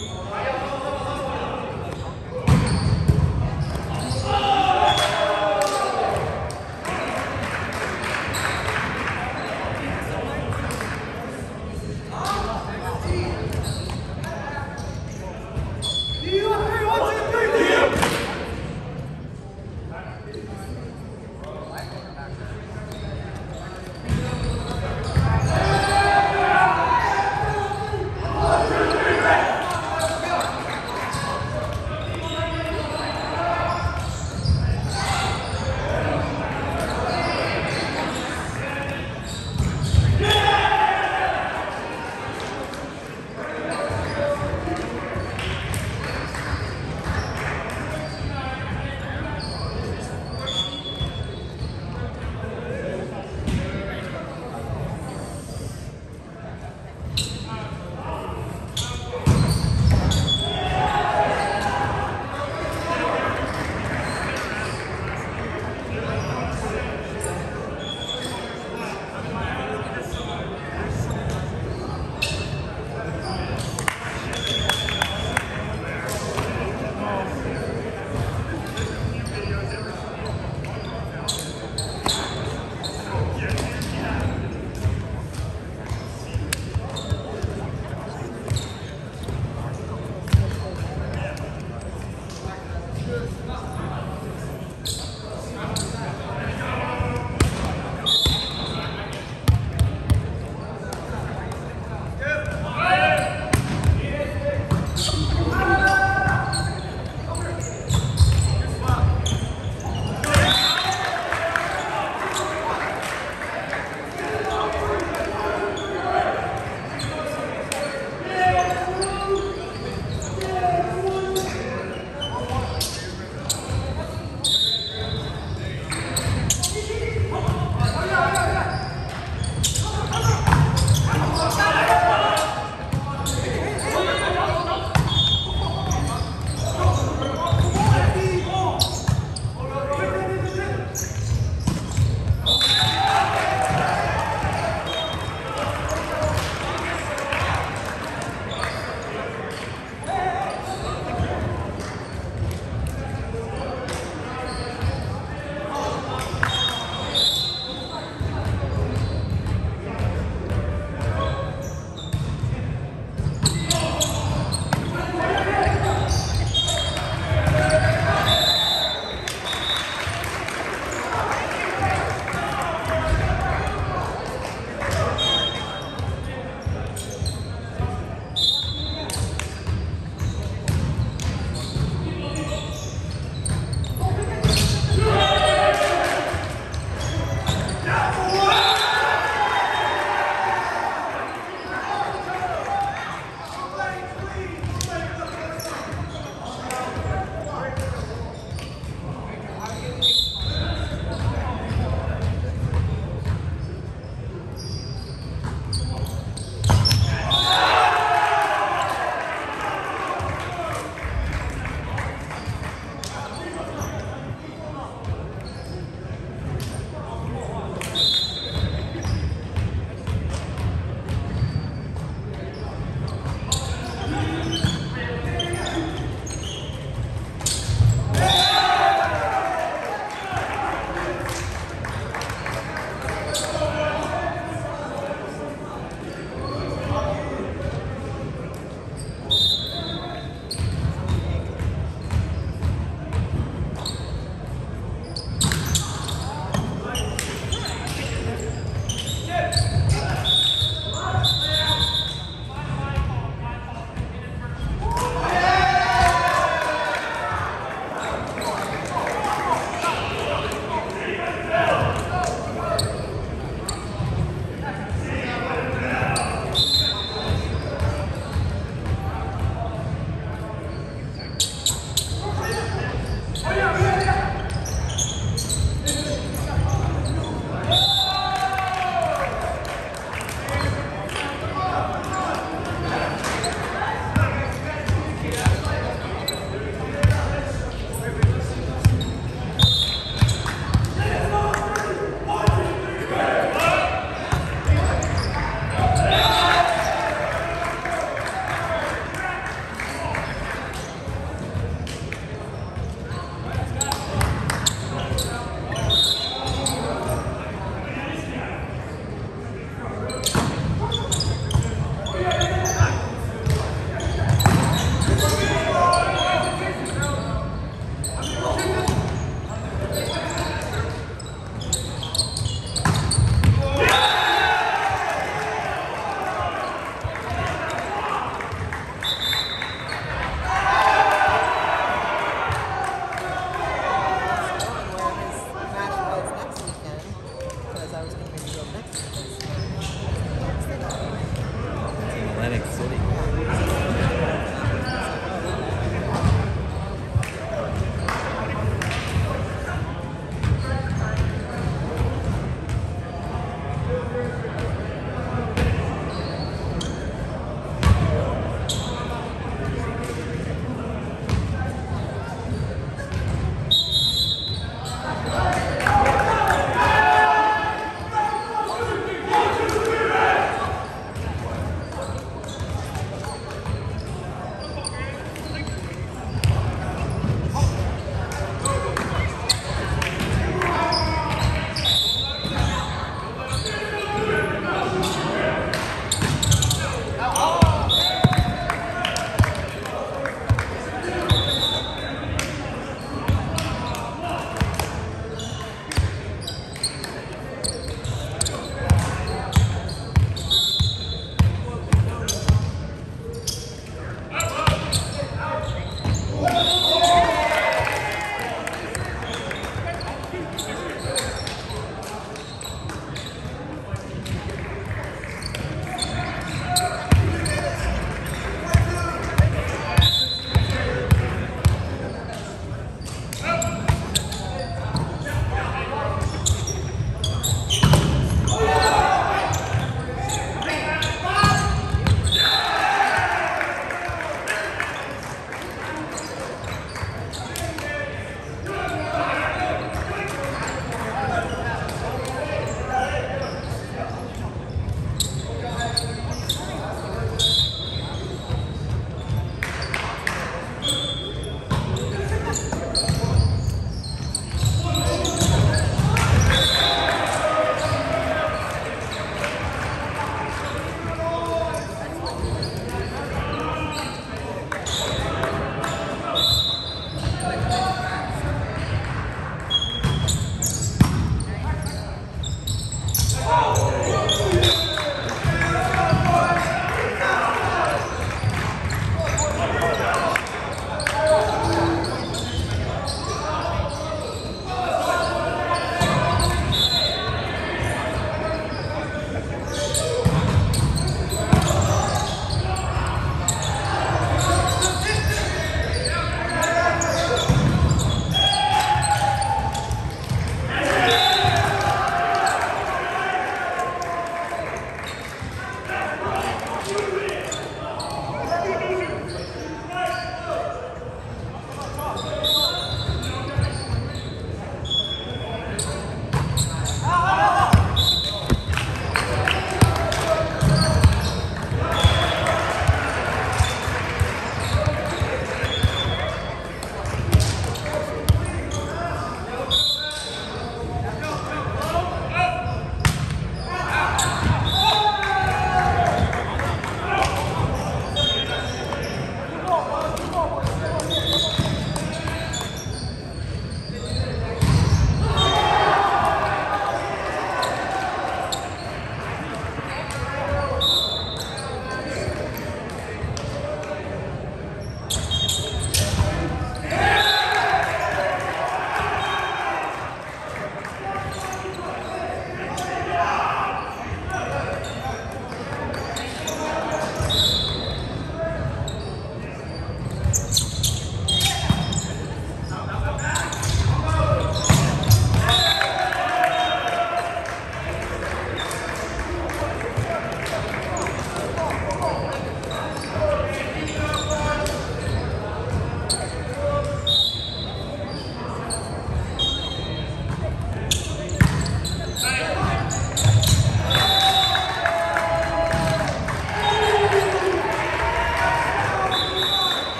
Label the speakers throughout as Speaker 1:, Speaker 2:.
Speaker 1: Go,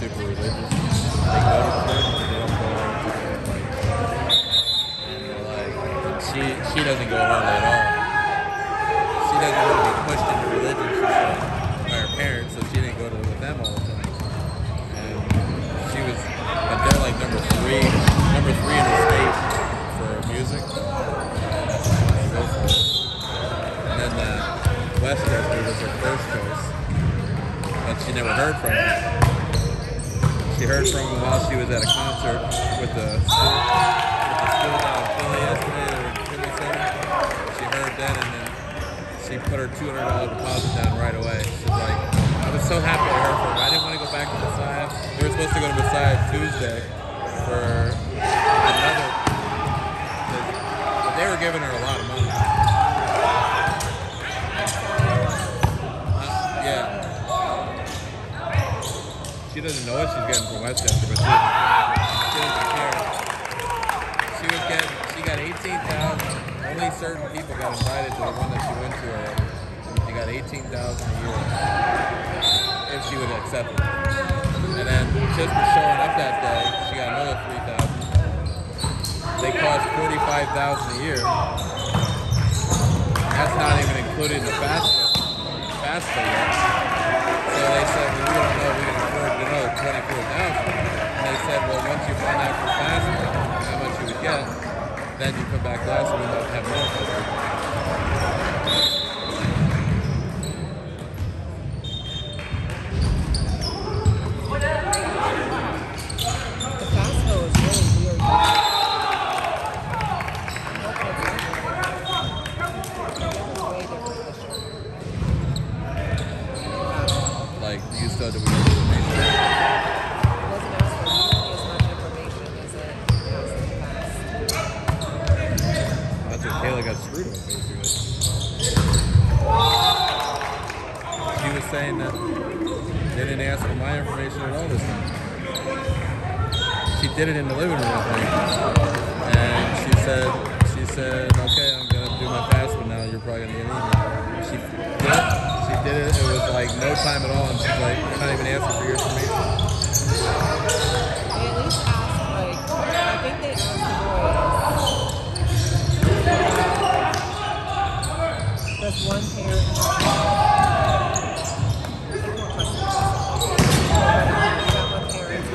Speaker 1: super religious. They go to church, but they don't go to like. And like, she she doesn't go hardly at all. She doesn't want to be pushed into religion. Said by her parents, so she didn't go to with them all the time. And she was, but they're like number three, number three in the state for music. And then uh, West Chester was her first choice, but she never heard from him. She heard from while she was at a concert with the with the yesterday. She heard that and then she put her two hundred dollar deposit down right away. She's like, I was so happy I heard from her. I didn't want to go back to Messiah. We were supposed to go to Messiah Tuesday for another. But they were giving her a lot She doesn't know what she's getting from West Chester, but she doesn't, she doesn't care. She was getting, she got 18,000. Only certain people got invited to the one that she went to already. She got 18,000 a year if she would accept it. And then just for showing up that day, she got another 3,000. They cost 45,000 a year. That's not even including the FAFSA, FAFSA yet. So they said, we don't know another 24,000. And they said, well, once you find out from FAFSA how much you would get, then you come back last us and have more for you.
Speaker 2: The Costco is really weird. Way different this year.
Speaker 1: Like, you still do we know the information?
Speaker 2: Doesn't ask for nearly as much information as it has in the past.
Speaker 1: That's what She was saying that they didn't ask for my information at all this time. She did it in the living room, I think. And she said, she said, okay, I'm gonna do my password now. You're probably gonna get an email. She did it. She did it. It was like no time at all, and she's like, I'm not even asking for your information.
Speaker 2: They at least ask, like, I think they asked the boys. Does one parent have Take more questions. You got one parent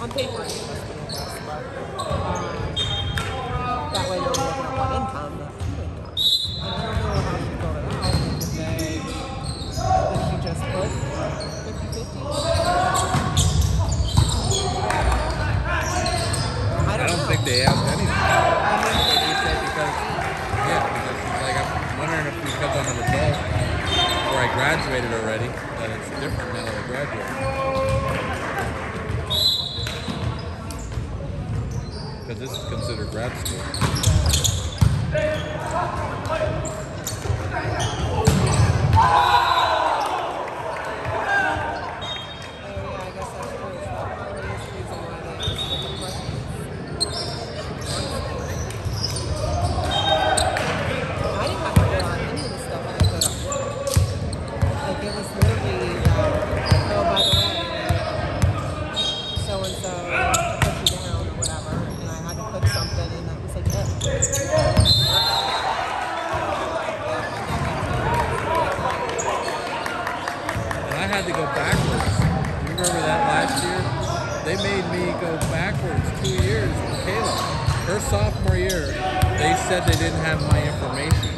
Speaker 2: On paper, it must be less, but um, that way you're looking at one income, not two incomes. And I don't know how she filled it out. Did they, did she just put 50-50? I
Speaker 1: I
Speaker 2: don't
Speaker 1: don't
Speaker 2: know.
Speaker 1: think they asked anything.
Speaker 2: I mean,
Speaker 1: They
Speaker 2: they
Speaker 1: just said because, yeah, because she's like, I'm wondering if because I'm an adult or I graduated already, that it's different now that I graduated. Because this is considered grad school.
Speaker 2: Oh, yeah, I guess that's true. So that probably is the reason why they asked different questions. I didn't have to fill out any of the stuff that I put up. Like, it was literally, um, oh, by the way, so and so put you down or whatever, and I had to put something, and that was like it.
Speaker 1: And I had to go backwards. You remember that last year? They made me go backwards two years with Kayla. Her sophomore year, they said they didn't have my information.